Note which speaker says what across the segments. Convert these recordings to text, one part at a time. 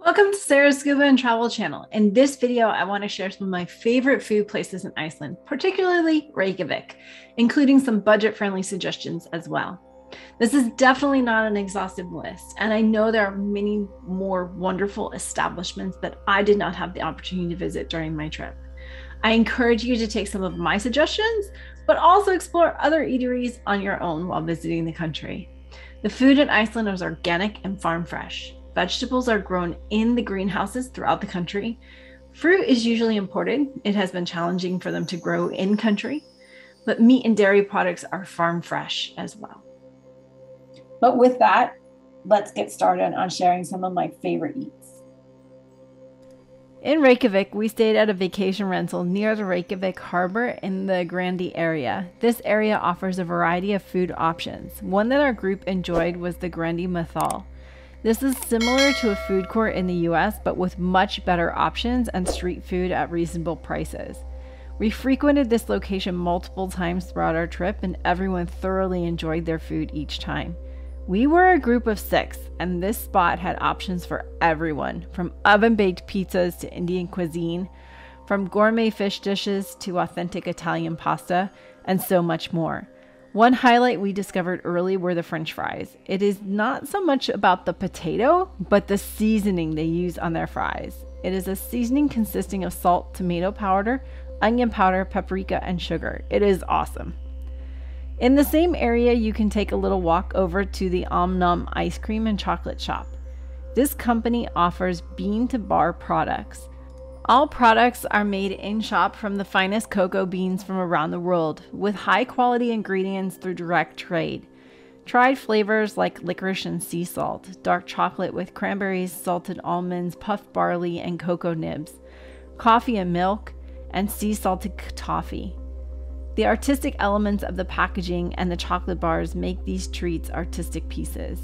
Speaker 1: Welcome to Sara's Scuba and Travel channel. In this video, I want to share some of my favorite food places in Iceland, particularly Reykjavik, including some budget friendly suggestions as well. This is definitely not an exhaustive list, and I know there are many more wonderful establishments that I did not have the opportunity to visit during my trip. I encourage you to take some of my suggestions, but also explore other eateries on your own while visiting the country. The food in Iceland is organic and farm fresh. Vegetables are grown in the greenhouses throughout the country. Fruit is usually imported. It has been challenging for them to grow in country, but meat and dairy products are farm fresh as well.
Speaker 2: But with that, let's get started on sharing some of my favorite eats.
Speaker 1: In Reykjavik, we stayed at a vacation rental near the Reykjavik harbor in the Grandi area. This area offers a variety of food options. One that our group enjoyed was the Grandi Mathöll. This is similar to a food court in the US, but with much better options and street food at reasonable prices. We frequented this location multiple times throughout our trip, and everyone thoroughly enjoyed their food each time. We were a group of six, and this spot had options for everyone from oven baked pizzas to Indian cuisine, from gourmet fish dishes to authentic Italian pasta, and so much more. One highlight we discovered early were the french fries. It is not so much about the potato, but the seasoning they use on their fries. It is a seasoning consisting of salt, tomato powder, onion powder, paprika, and sugar. It is awesome. In the same area, you can take a little walk over to the Omnom ice cream and chocolate shop. This company offers bean to bar products. All products are made in shop from the finest cocoa beans from around the world, with high quality ingredients through direct trade. Tried flavors like licorice and sea salt, dark chocolate with cranberries, salted almonds, puffed barley, and cocoa nibs, coffee and milk, and sea salted toffee. The artistic elements of the packaging and the chocolate bars make these treats artistic pieces.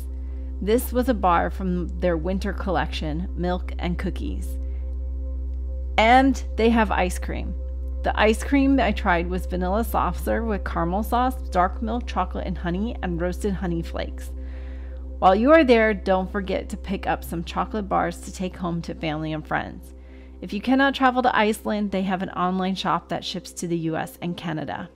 Speaker 1: This was a bar from their winter collection, Milk and Cookies. And they have ice cream. The ice cream I tried was vanilla soft serve with caramel sauce, dark milk chocolate and honey, and roasted honey flakes. While you are there, don't forget to pick up some chocolate bars to take home to family and friends. If you cannot travel to Iceland, they have an online shop that ships to the US and Canada.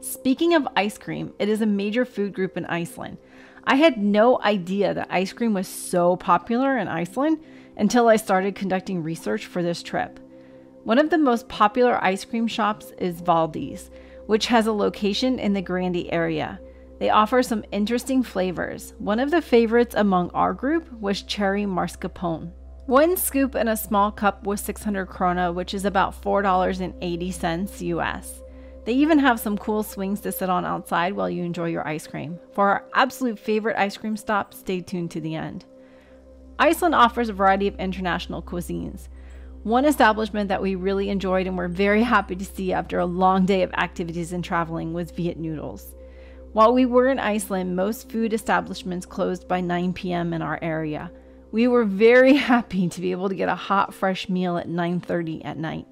Speaker 1: Speaking of ice cream, it is a major food group in Iceland. I had no idea that ice cream was so popular in Iceland until I started conducting research for this trip. One of the most popular ice cream shops is Valdís, which has a location in the Grandi area. They offer some interesting flavors. One of the favorites among our group was cherry mascarpone. One scoop in a small cup was 600 krona, which is about $4.80 US. They even have some cool swings to sit on outside while you enjoy your ice cream. For our absolute favorite ice cream stop, stay tuned to the end. Iceland offers a variety of international cuisines. One establishment that we really enjoyed and were very happy to see after a long day of activities and traveling was Viet Noodles. While we were in Iceland, most food establishments closed by 9 p.m. in our area. We were very happy to be able to get a hot, fresh meal at 9:30 at night.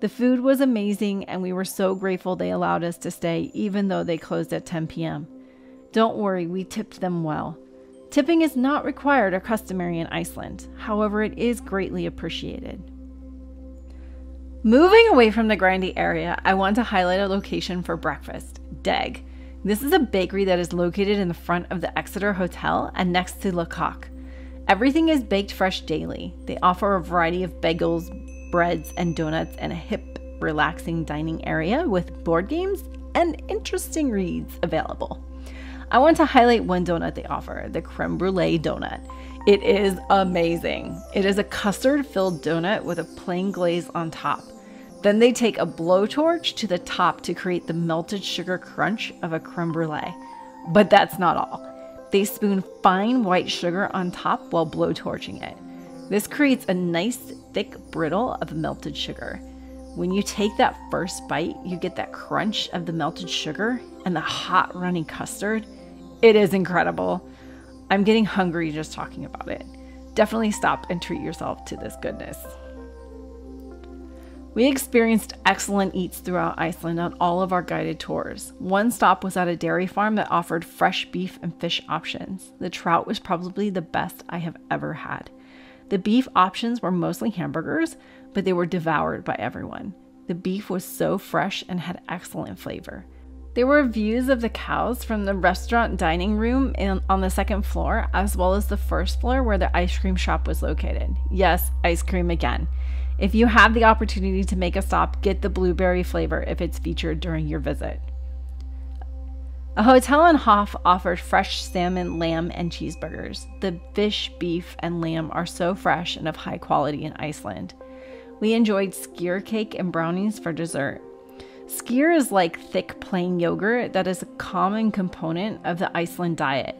Speaker 1: The food was amazing and we were so grateful they allowed us to stay even though they closed at 10 p.m. Don't worry, we tipped them well. Tipping is not required or customary in Iceland, however, it is greatly appreciated. Moving away from the Grandi area, I want to highlight a location for breakfast Deig. This is a bakery that is located in the front of the Exeter Hotel and next to Le Kock. Everything is baked fresh daily. They offer a variety of bagels, breads, and donuts and a hip, relaxing dining area with board games and interesting reads available. I want to highlight one donut they offer the creme brulee donut. It is amazing. It is a custard filled donut with a plain glaze on top. Then they take a blowtorch to the top to create the melted sugar crunch of a creme brulee. But that's not all. They spoon fine white sugar on top while blowtorching it. This creates a nice thick brittle of melted sugar. When you take that first bite, you get that crunch of the melted sugar and the hot running custard. It is incredible. I'm getting hungry just talking about it. Definitely stop and treat yourself to this goodness. We experienced excellent eats throughout Iceland on all of our guided tours. One stop was at a dairy farm that offered fresh beef and fish options. The trout was probably the best I have ever had. The beef options were mostly hamburgers, but they were devoured by everyone. The beef was so fresh and had excellent flavor. There were views of the cows from the restaurant dining room in, on the second floor, as well as the first floor where the ice cream shop was located. Yes, ice cream again. If you have the opportunity to make a stop, get the blueberry flavor if it's featured during your visit. A hotel in Hof offered fresh salmon, lamb, and cheeseburgers. The fish, beef, and lamb are so fresh and of high quality in Iceland. We enjoyed skyr cake and brownies for dessert. Skyr is like thick plain yogurt that is a common component of the Iceland diet.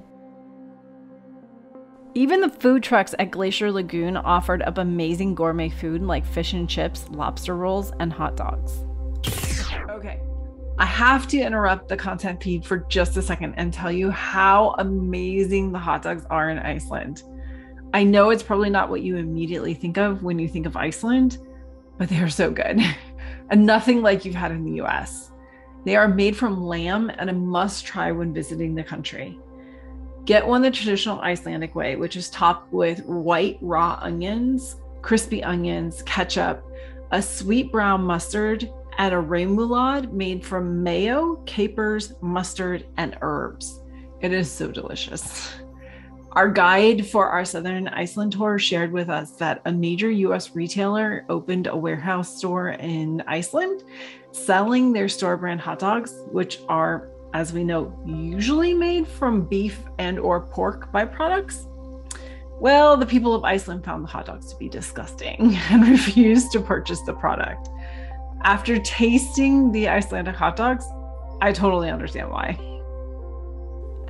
Speaker 1: Even the food trucks at Glacier Lagoon offered up amazing gourmet food like fish and chips, lobster rolls, and hot dogs. Okay, I have to interrupt the content feed for just a second and tell you how amazing the hot dogs are in Iceland. I know it's probably not what you immediately think of when you think of Iceland, but they are so good and nothing like you've had in the US. They are made from lamb and a must try when visiting the country. Get one the traditional Icelandic way, which is topped with white raw onions, crispy onions, ketchup, a sweet brown mustard, and a remoulade made from mayo, capers, mustard, and herbs. It is so delicious. Our guide for our Southern Iceland tour shared with us that a major US retailer opened a warehouse store in Iceland selling their store brand hot dogs, which are, as we know, usually made from beef and or pork byproducts. Well, the people of Iceland found the hot dogs to be disgusting and refused to purchase the product. After tasting the Icelandic hot dogs, I totally understand why.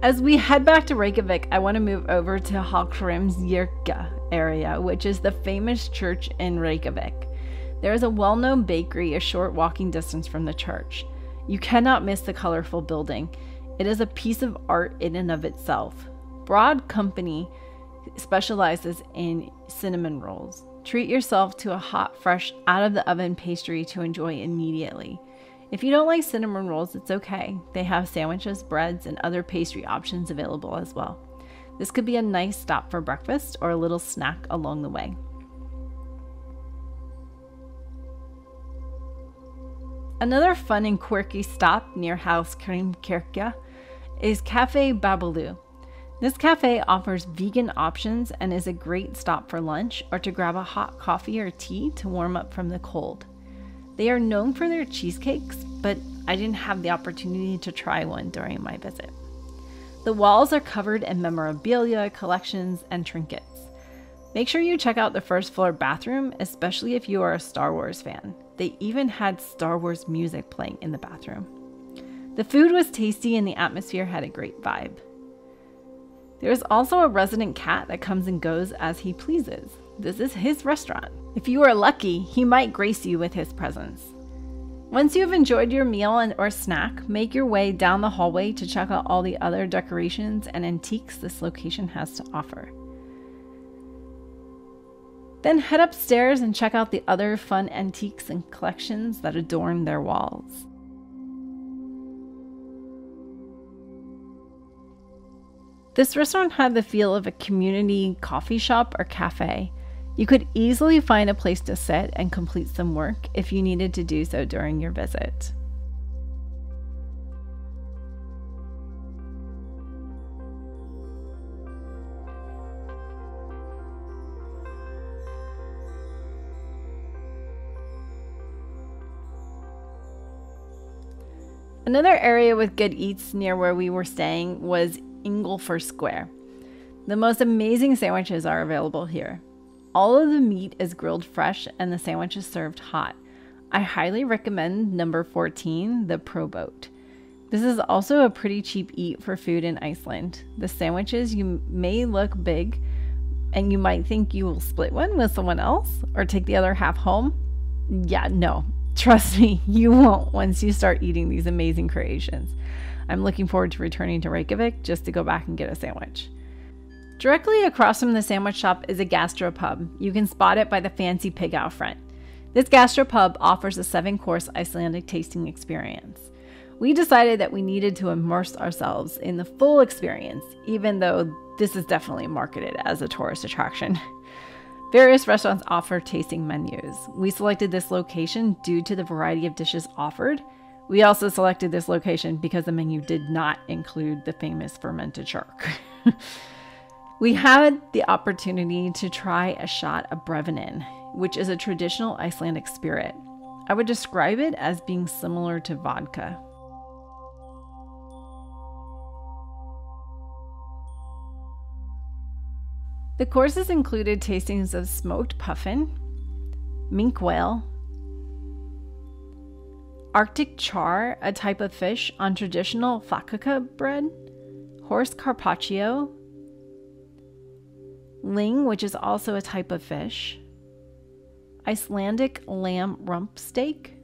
Speaker 1: As we head back to Reykjavik, I want to move over to Hallgrímskirkja area, which is the famous church in Reykjavik. There is a well known bakery a short walking distance from the church. You cannot miss the colorful building. It is a piece of art in and of itself. Braud Company specializes in cinnamon rolls. Treat yourself to a hot, fresh, out of the oven pastry to enjoy immediately. If you don't like cinnamon rolls, it's okay. They have sandwiches, breads, and other pastry options available as well. This could be a nice stop for breakfast or a little snack along the way. Another fun and quirky stop near House Hallgrímskirkja is Cafe Babalu. This cafe offers vegan options and is a great stop for lunch or to grab a hot coffee or tea to warm up from the cold. They are known for their cheesecakes, but I didn't have the opportunity to try one during my visit. The walls are covered in memorabilia, collections, and trinkets. Make sure you check out the first floor bathroom, especially if you are a Star Wars fan. They even had Star Wars music playing in the bathroom. The food was tasty and the atmosphere had a great vibe. There is also a resident cat that comes and goes as he pleases. This is his restaurant. If you are lucky, he might grace you with his presence. Once you have enjoyed your meal and, or snack, make your way down the hallway to check out all the other decorations and antiques this location has to offer. Then head upstairs and check out the other fun antiques and collections that adorn their walls. This restaurant had the feel of a community coffee shop or cafe you could easily find a place to sit and complete some work if you needed to do so during your visit. Another area with good eats near where we were staying was Ingólfur Square. The most amazing sandwiches are available here. All of the meat is grilled fresh and the sandwich is served hot. I highly recommend number 14, the Proboat. This is also a pretty cheap eat for food in Iceland. The sandwiches you may look big and you might think you will split one with someone else or take the other half home. Yeah, no. Trust me, you won't once you start eating these amazing creations. I'm looking forward to returning to Reykjavik just to go back and get a sandwich. Directly across from the sandwich shop is a gastropub. You can spot it by the fancy pig out front. This gastropub offers a seven course Icelandic tasting experience. We decided that we needed to immerse ourselves in the full experience, even though this is definitely marketed as a tourist attraction. Various restaurants offer tasting menus. We selected this location due to the variety of dishes offered. We also selected this location because the menu did not include the famous fermented shark. we had the opportunity to try a shot of Brennivín, which is a traditional Icelandic spirit. I would describe it as being similar to vodka. The courses included tastings of smoked puffin, minke whale, Arctic char, a type of fish on traditional fakaka bread, horse carpaccio, ling, which is also a type of fish, Icelandic lamb rump steak,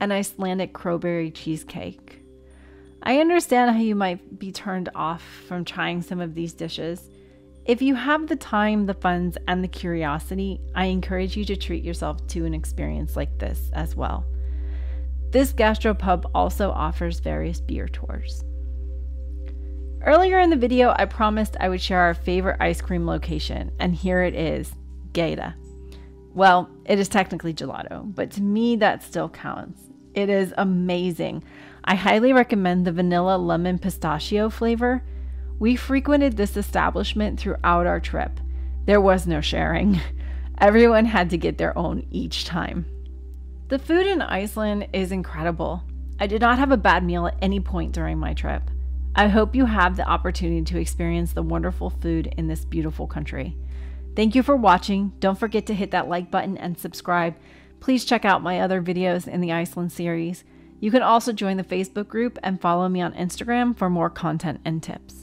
Speaker 1: and Icelandic crowberry cheesecake. I understand how you might be turned off from trying some of these dishes if you have the time, the funds, and the curiosity, I encourage you to treat yourself to an experience like this as well. This gastropub also offers various beer tours. Earlier in the video, I promised I would share our favorite ice cream location, and here it is Gaeta. Well, it is technically gelato, but to me, that still counts. It is amazing. I highly recommend the vanilla lemon pistachio flavor we frequented this establishment throughout our trip. There was no sharing. Everyone had to get their own each time. The food in Iceland is incredible. I did not have a bad meal at any point during my trip. I hope you have the opportunity to experience the wonderful food in this beautiful country. Thank you for watching. Don't forget to hit that like button and subscribe. Please check out my other videos in the Iceland series. You can also join the Facebook group and follow me on Instagram for more content and tips.